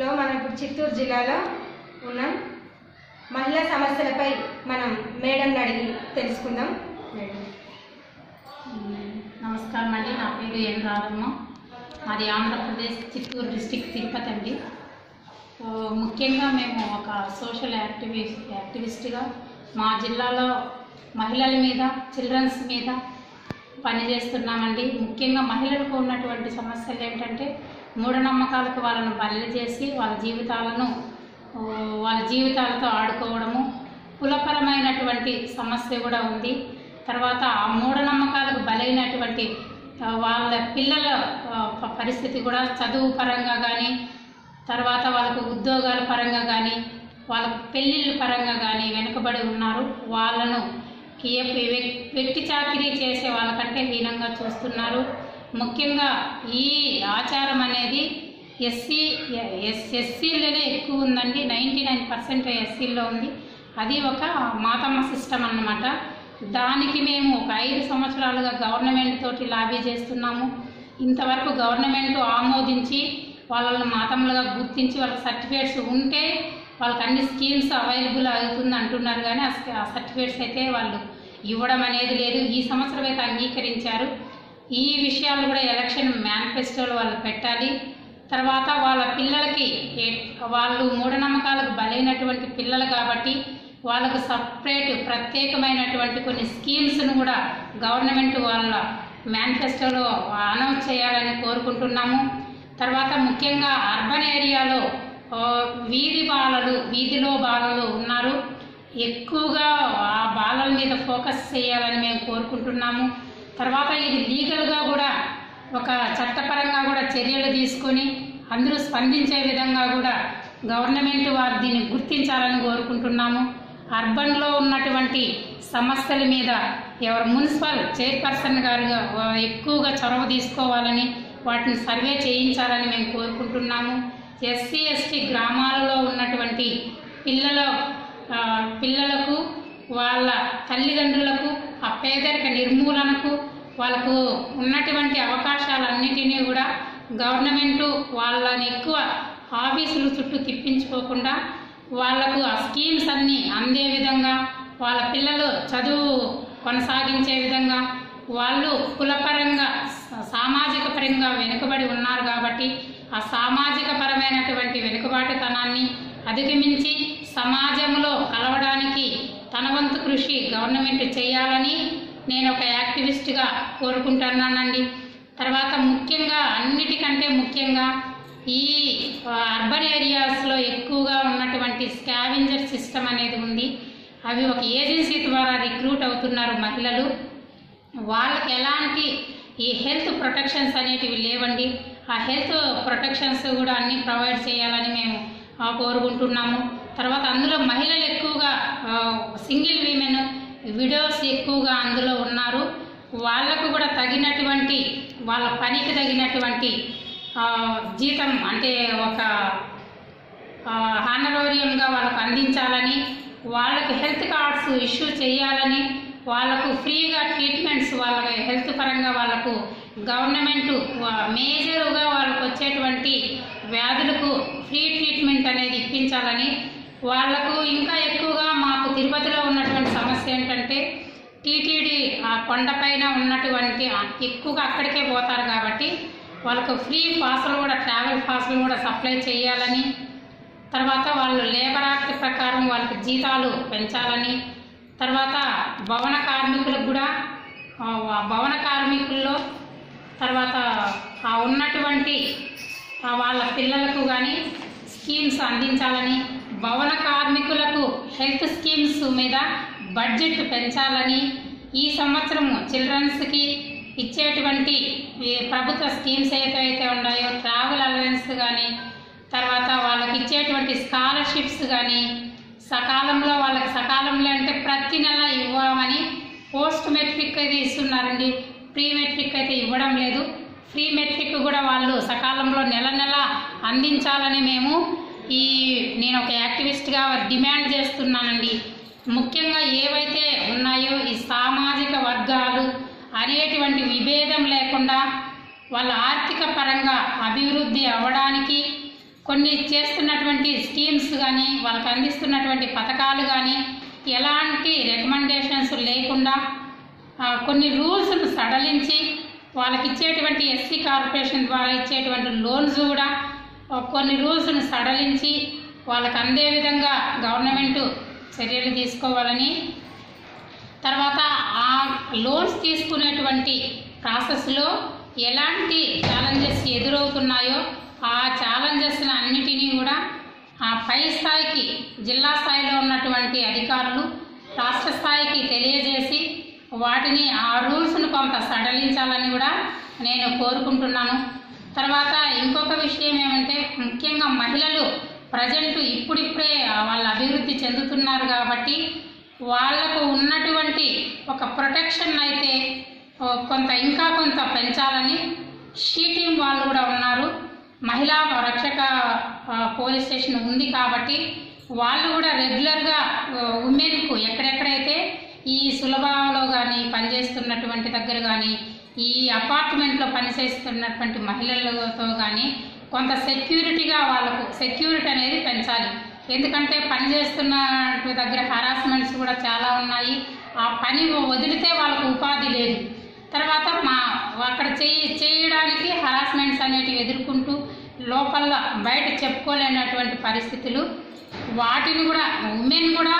లో మనం ఇప్పుడు చిత్తూరు జిల్లాలో ఉన్నాం మహిళా సమస్యలపై మనం మేడంని అడిగి తెలుసుకుందాం. మేడం. నమస్కారం అండి. నా పేరు ఎన్ రాధమ్మ. మాది ఆంధ్రప్రదేశ్ చిత్తూరు డిస్టిక్ తిరుపతి అండి. ముఖ్యంగా మేము ఒక సోషల్ యాక్టివిస్ట్ యాక్టివిస్ట్గా మా జిల్లాలో మహిళల మీద చిల్డ్రన్స్ మీద పనిచేస్తున్నామండి. ముఖ్యంగా మహిళలకు ఉన్నటువంటి సమస్యలు ఏంటంటే మూఢనమ్మకాలకు వాళ్ళను బలి చేసి వాళ్ళ జీవితాలను వాళ్ళ జీవితాలతో ఆడుకోవడము కులపరమైనటువంటి సమస్య కూడా ఉంది. తర్వాత ఆ మూఢనమ్మకాలకు బలైనటువంటి వాళ్ళ పిల్లల పరిస్థితి కూడా చదువు పరంగా కానీ తర్వాత వాళ్ళకు ఉద్యోగాల పరంగా కానీ వాళ్ళ పెళ్ళిళ్ళ పరంగా కానీ వెనుకబడి ఉన్నారు. వాళ్ళను ఏ- వెట్టి చాకిరీ చేసే వాళ్ళకంటే హీనంగా చూస్తున్నారు. ముఖ్యంగా ఈ ఆచారం అనేది ఎస్సీ ఎస్ ఎస్సీలోనే ఎక్కువ ఉందండి నైంటీ నైన్ పర్సెంట్ ఎస్సీల్లో ఉంది. అది ఒక మాతమ్మ సిస్టమ్ అన్నమాట. దానికి మేము ఒక ఐదు సంవత్సరాలుగా గవర్నమెంట్ తోటి లాబీ చేస్తున్నాము. ఇంతవరకు గవర్నమెంట్ ఆమోదించి వాళ్ళని మాతమ్మలుగా గుర్తించి వాళ్ళ సర్టిఫికేట్స్ ఉంటే వాళ్ళకి అన్ని స్కీమ్స్ అవైలబుల్ అవుతుంది అంటున్నారు. కానీ ఆ సర్టిఫికేట్స్ అయితే వాళ్ళు ఇవ్వడం అనేది లేదు. ఈ సంవత్సరం అయితే అంగీకరించారు. ఈ విషయాలు కూడా ఎలక్షన్ మేనిఫెస్టోలు వాళ్ళు పెట్టాలి. తర్వాత వాళ్ళ పిల్లలకి వాళ్ళు మూఢనమ్మకాలకు బలైనటువంటి పిల్లలు కాబట్టి వాళ్ళకు సపరేట్ ప్రత్యేకమైనటువంటి కొన్ని స్కీమ్స్ను కూడా గవర్నమెంట్ వాళ్ళ మేనిఫెస్టోలో అనౌన్స్ చేయాలని కోరుకుంటున్నాము. తర్వాత ముఖ్యంగా అర్బన్ ఏరియాలో వీధి బాలలు వీధిలో బాలలు ఉన్నారు. ఎక్కువగా ఆ బాలల మీద ఫోకస్ చేయాలని మేము కోరుకుంటున్నాము. తర్వాత ఇది లీగల్గా కూడా ఒక చట్టపరంగా కూడా చర్యలు తీసుకొని అందరూ స్పందించే విధంగా కూడా గవర్నమెంట్ వారు దీన్ని గుర్తించాలని కోరుకుంటున్నాము. అర్బన్లో ఉన్నటువంటి సమస్యల మీద ఎవరు మున్సిపల్ చైర్పర్సన్ గారుగా ఎక్కువగా చొరవ తీసుకోవాలని వాటిని సర్వే చేయించాలని మేము కోరుకుంటున్నాము. ఎస్సీ ఎస్టీ గ్రామాలలో ఉన్నటువంటి పిల్లల పిల్లలకు వాళ్ళ తల్లిదండ్రులకు పేదరిక నిర్మూలనకు వాళ్ళకు ఉన్నటువంటి అవకాశాలన్నిటినీ కూడా గవర్నమెంటు వాళ్ళని ఎక్కువ ఆఫీసులు చుట్టూ తిప్పించుకోకుండా వాళ్ళకు ఆ స్కీమ్స్ అన్నీ అందే విధంగా వాళ్ళ పిల్లలు చదువు కొనసాగించే విధంగా వాళ్ళు కులపరంగా సామాజిక పరంగా వెనుకబడి ఉన్నారు కాబట్టి ఆ సామాజిక పరమైనటువంటి వెనుకబాటుతనాన్ని అధిగమించి సమాజంలో కలవడానికి తన వంతు కృషి గవర్నమెంట్ చేయాలని నేను ఒక యాక్టివిస్ట్గా కోరుకుంటున్నానండి. తర్వాత ముఖ్యంగా అన్నిటికంటే ముఖ్యంగా ఈ అర్బన్ ఏరియాస్లో ఎక్కువగా ఉన్నటువంటి స్కావెంజర్ సిస్టమ్ అనేది ఉంది. అవి ఒక ఏజెన్సీ ద్వారా రిక్రూట్ అవుతున్నారు మహిళలు. వాళ్ళకి ఎలాంటి ఈ హెల్త్ ప్రొటెక్షన్స్ అనేటివి లేవండి. ఆ హెల్త్ ప్రొటెక్షన్స్ కూడా అన్నీ ప్రొవైడ్ చేయాలని మేము కోరుకుంటున్నాము. తర్వాత అందులో మహిళలు ఎక్కువగా సింగిల్ విమెన్ విడోస్ ఎక్కువగా అందులో ఉన్నారు. వాళ్ళకు కూడా తగినటువంటి వాళ్ళ పనికి తగినటువంటి జీతం అంటే ఒక హానరోరియంగా వాళ్ళకు అందించాలని వాళ్ళకు హెల్త్ కార్డ్స్ ఇష్యూ చేయాలని వాళ్ళకు ఫ్రీగా ట్రీట్మెంట్స్ వాళ్ళకి హెల్త్ పరంగా వాళ్ళకు గవర్నమెంట్ మేజర్గా వాళ్ళకు వచ్చేటువంటి వ్యాధులకు ఫ్రీ ట్రీట్మెంట్ అనేది ఇప్పించాలని వాళ్ళకు ఇంకా ఎక్కువగా మాకు తిరుపతిలో ఉన్నటువంటి సమస్య ఏంటంటే టీటీడీ ఆ కొండపైన ఉన్నటువంటి ఎక్కువగా అక్కడికే పోతారు కాబట్టి వాళ్ళకు ఫ్రీ పాసులు కూడా ట్రావెల్ పాసులు కూడా సప్లై చేయాలని తర్వాత వాళ్ళు లేబర్ యాక్ట్ ప్రకారం వాళ్ళకి జీతాలు పెంచాలని తర్వాత భవన కార్మికులకు కూడా భవన కార్మికుల్లో తర్వాత ఆ ఉన్నటువంటి వాళ్ళ పిల్లలకు కానీ స్కీమ్స్ అందించాలని భవన కార్మికులకు హెల్త్ స్కీమ్స్ మీద బడ్జెట్ పెంచాలని ఈ సంవత్సరము చిల్డ్రన్స్కి ఇచ్చేటువంటి ప్రభుత్వ స్కీమ్స్ ఏవైతే ఉన్నాయో ట్రావెల్ అలవెన్స్ కానీ తర్వాత వాళ్ళకి ఇచ్చేటువంటి స్కాలర్షిప్స్ కానీ సకాలంలో వాళ్ళకి సకాలంలో అంటే ప్రతి నెల ఇవ్వమని పోస్ట్ మెట్రిక్ అయితే ఇస్తున్నారండి. ప్రీ మెట్రిక్ అయితే ఇవ్వడం లేదు. ఫ్రీ మెట్రిక్ కూడా వాళ్ళు సకాలంలో నెల నెల అందించాలని మేము ఈ నేను ఒక యాక్టివిస్ట్గా డిమాండ్ చేస్తున్నానండి. ముఖ్యంగా ఏవైతే ఉన్నాయో ఈ సామాజిక వర్గాలు అనేటువంటి విభేదం లేకుండా వాళ్ళ ఆర్థిక పరంగా అభివృద్ధి అవ్వడానికి కొన్ని చేస్తున్నటువంటి స్కీమ్స్ కానీ వాళ్ళకి అందిస్తున్నటువంటి పథకాలు కానీ ఎలాంటి రికమెండేషన్స్ లేకుండా కొన్ని రూల్స్ను సడలించి వాళ్ళకి ఇచ్చేటువంటి ఎస్సీ కార్పొరేషన్ ద్వారా ఇచ్చేటువంటి లోన్స్ కూడా కొన్ని రూల్స్ను సడలించి వాళ్ళకి అందే విధంగా గవర్నమెంట్ చర్యలు తీసుకోవాలని తర్వాత ఆ లోన్స్ తీసుకునేటువంటి ప్రాసెస్లో ఎలాంటి ఛాలెంజెస్ ఎదురవుతున్నాయో ఆ ఛాలెంజెస్ని అన్నిటినీ కూడా ఆ పై స్థాయికి జిల్లా స్థాయిలో ఉన్నటువంటి అధికారులు రాష్ట్ర స్థాయికి తెలియజేసి వాటిని ఆ రూల్స్ను కొంత సడలించాలని కూడా నేను కోరుకుంటున్నాను. తర్వాత ఇంకొక విషయం ఏమంటే ముఖ్యంగా మహిళలు ప్రజెంట్ ఇప్పుడిప్పుడే వాళ్ళు అభివృద్ధి చెందుతున్నారు కాబట్టి వాళ్ళకు ఉన్నటువంటి ఒక ప్రొటెక్షన్ అయితే కొంత ఇంకా కొంత పెంచాలని షీ టీం వాళ్ళు కూడా ఉన్నారు. మహిళా రక్షక పోలీస్ స్టేషన్ ఉంది కాబట్టి వాళ్ళు కూడా రెగ్యులర్గా ఉమెన్కు ఎక్కడెక్కడైతే ఈ సులభలో కానీ పనిచేస్తున్నటువంటి దగ్గర కానీ ఈ అపార్ట్మెంట్లో పనిచేస్తున్నటువంటి మహిళలతో కానీ కొంత సెక్యూరిటీగా వాళ్ళకు సెక్యూరిటీ అనేది పెంచాలి. ఎందుకంటే పని చేస్తున్న దగ్గర హరాస్మెంట్స్ కూడా చాలా ఉన్నాయి. ఆ పని వదిలితే వాళ్ళకు ఉపాధి లేదు. తర్వాత మా అక్కడ చేయి చేయడానికి హరాస్మెంట్స్ అనేటివి ఎదుర్కొంటూ లోపల బయట చెప్పుకోలేనటువంటి పరిస్థితులు. వాటిని కూడా ఉమెన్ కూడా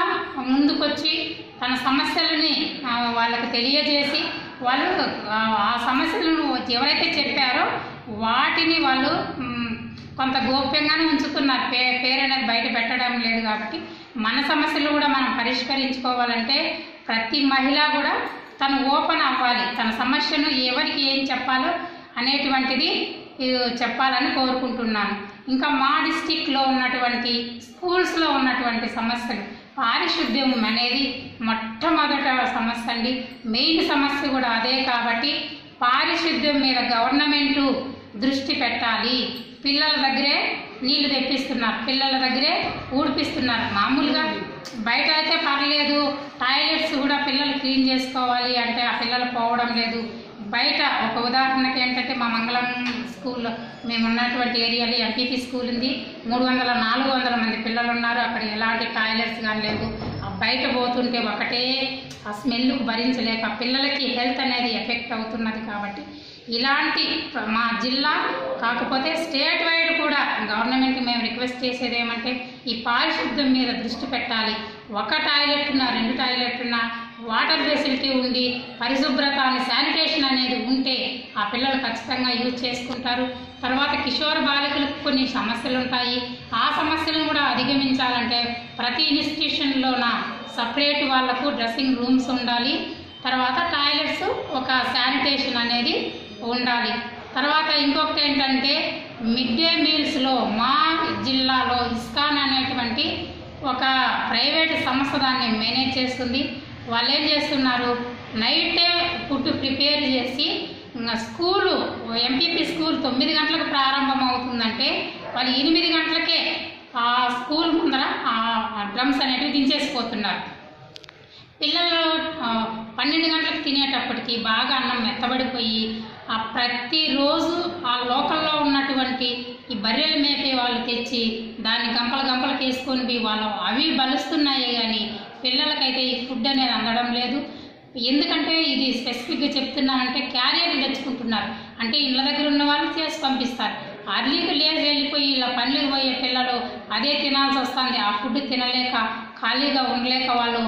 ముందుకొచ్చి తన సమస్యలని వాళ్ళకు వాళ్ళకి తెలియజేసి వాళ్ళు ఆ సమస్యలను ఎవరైతే చెప్పారో వాటిని వాళ్ళు కొంత గోప్యంగానే ఉంచుతున్నారు. పే పేరు అనేది బయట పెట్టడం లేదు కాబట్టి. మన సమస్యలు కూడా మనం పరిష్కరించుకోవాలంటే ప్రతి మహిళ కూడా తను ఓపెన్ అవ్వాలి. తన సమస్యను ఎవరికి ఏం చెప్పాలో అనేటువంటిది చెప్పాలని కోరుకుంటున్నాను. ఇంకా మా డిస్టిక్లో ఉన్నటువంటి స్కూల్స్లో ఉన్నటువంటి సమస్యలు పారిశుద్ధ్యం అనేది మొట్టమొదట సమస్య అండి. మెయిన్ సమస్య కూడా అదే కాబట్టి పారిశుద్ధ్యం మీద గవర్నమెంటు దృష్టి పెట్టాలి. పిల్లల దగ్గరే నీళ్ళు తెప్పిస్తున్నారు పిల్లల దగ్గరే ఊడిపిస్తున్నారు. మామూలుగా బయట అయితే పర్లేదు టాయిలెట్స్ కూడా పిల్లలు క్లీన్ చేసుకోవాలి అంటే ఆ పిల్లలు పోవడం లేదు. బయట ఒక ఉదాహరణకి ఏంటంటే మా మంగళం స్కూల్లో మేము ఉన్నటువంటి ఏరియాలో ఎంపీపీ స్కూల్ ఉంది. మూడు వందల నాలుగు వందల మంది పిల్లలు ఉన్నారు అక్కడ ఎలాంటి టాయిలెట్స్ కానీ లేవు. ఆ బయట పోతుంటే ఒకటే ఆ స్మెల్కు భరించలేక పిల్లలకి హెల్త్ అనేది ఎఫెక్ట్ అవుతున్నది కాబట్టి ఇలాంటి మా జిల్లా కాకపోతే స్టేట్ వైడ్ కూడా గవర్నమెంట్ మేము రిక్వెస్ట్ చేసేది ఏమంటే ఈ పారిశుద్ధ్యం మీద దృష్టి పెట్టాలి. ఒక టాయిలెట్ ఉన్నా రెండు టాయిలెట్ ఉన్నా వాటర్ ఫెసిలిటీ ఉండి పరిశుభ్రత అనే శానిటేషన్ అనేది ఉంటే ఆ పిల్లలు ఖచ్చితంగా యూజ్ చేసుకుంటారు. తర్వాత కిషోర బాలికలకు కొన్ని సమస్యలు ఉంటాయి. ఆ సమస్యలను కూడా అధిగమించాలంటే ప్రతి ఇన్స్టిట్యూషన్లోన సపరేట్ వాళ్ళకు డ్రెస్సింగ్ రూమ్స్ ఉండాలి. తర్వాత టాయిలెట్స్ ఒక శానిటేషన్ అనేది ఉండాలి. తర్వాత ఇంకొకటి ఏంటంటే మిడ్ డే మీల్స్లో మా జిల్లాలో ఇస్కాన్ అనేటువంటి ఒక ప్రైవేట్ సంస్థ దాన్ని మేనేజ్ చేస్తుంది. వాళ్ళు ఏం చేస్తున్నారు? నైటే ఫుడ్ ప్రిపేర్ చేసి స్కూలు ఎంపీపీ స్కూల్ తొమ్మిది గంటలకు ప్రారంభం అవుతుందంటే వాళ్ళు ఎనిమిది గంటలకే ఆ స్కూల్ ముందర ఆ డ్రమ్స్ అనేటివి దించేసిపోతున్నారు. పిల్లలు పన్నెండు గంటలకు తినేటప్పటికి బాగా అన్నం మెత్తబడిపోయి ప్రతిరోజు ఆ లోకల్లో ఉన్నటువంటి ఈ బర్రెలు మేపే వాళ్ళు తెచ్చి దాన్ని గంపలు గంపలు వేసుకొని పోయి వాళ్ళు అవి బలుస్తున్నాయే కానీ పిల్లలకైతే ఈ ఫుడ్ అనేది అందడం లేదు. ఎందుకంటే ఇది స్పెసిఫిక్గా చెప్తున్నానంటే క్యారియర్లు తెచ్చుకుంటున్నారు. అంటే ఇళ్ళ దగ్గర ఉన్న వాళ్ళు చేసి పంపిస్తారు. అర్లీకి లేచి వెళ్ళిపోయి ఇలా పనులకు పోయే పిల్లలు అదే తినాల్సి వస్తుంది. ఆ ఫుడ్ తినలేక ఖాళీగా ఉండలేక వాళ్ళు